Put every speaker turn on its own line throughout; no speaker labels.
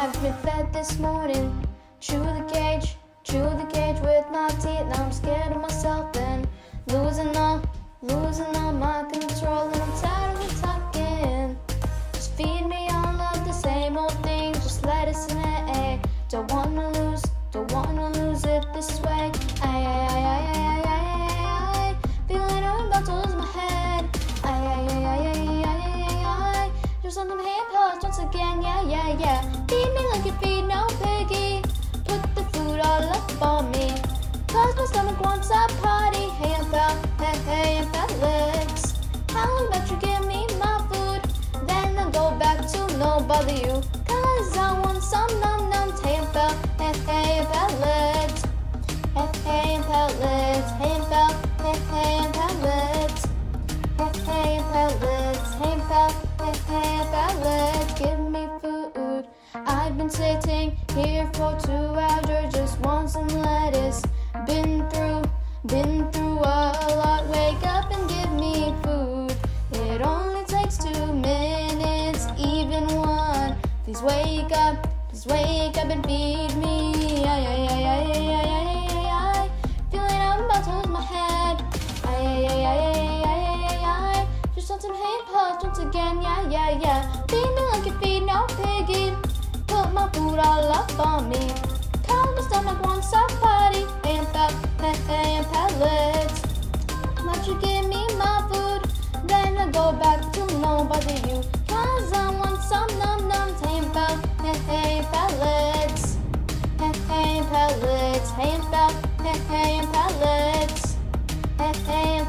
just been fed this morning. Chew the cage, chew the cage with my teeth. Now I'm scared of myself and losing all, losing all my control. My wants a party. Hey, I'm fat, hey, hey, I'm you give me my food? Then I'll go back to no bother you. Cause I want some num nums. Hey, I'm fat, hey, hey, I'm legs. Hey, hey, I'm. Hey, I'm hey, hey, I'm. Hey, hey, I'm. Hey, I'm hey, hey, I'm. Give me food. I've been sitting here for two up, please wake up and feed me. Ay, ay, ay, ay, ay, ay, ay, ay, ay. Feeling I'm about to lose my head. Ay, ay, ay, ay, ay, ay, ay, ay, ay. Just want some hand puffs once again, yeah, yeah, yeah. Feed me like you feed no piggy. Put my food all up on me. Cause my stomach wants a party. Hey, hay, and pellets. Won't you give me my food? Then I'll go back to nobody you. Cause I want some num nums. Hey, hey. Hey, hey.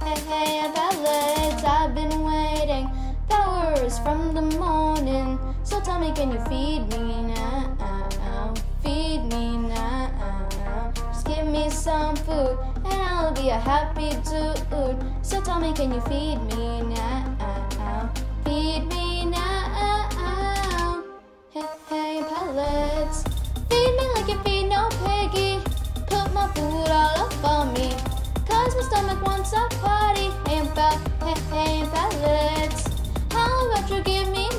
Hey, hey, hey. I've been waiting hours from the morning. So tell me, can you feed me now? Feed me now. Just give me some food and I'll be a happy dude. So tell me, can you feed me now? comes a party in ba- How about you give me